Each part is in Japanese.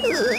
Yeah.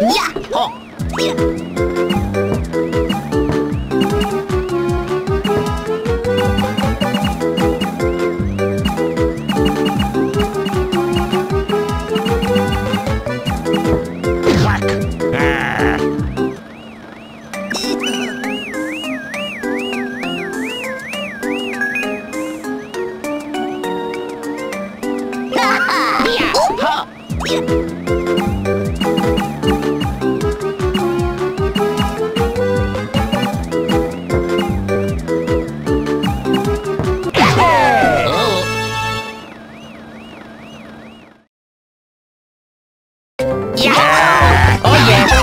Yeah. Oh yeah!